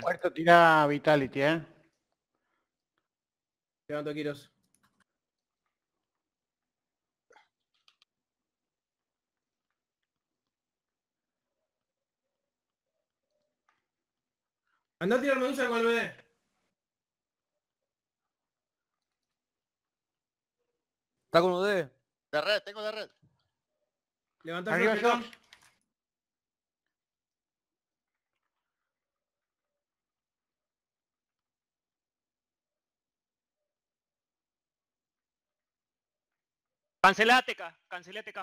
Puerto tira Vitality, ¿eh? Levanto Kiros. Andá a tirar medusa con el BD. Está con UD. De red, tengo de red. Levantá Arriba ATK, cancelé ATK.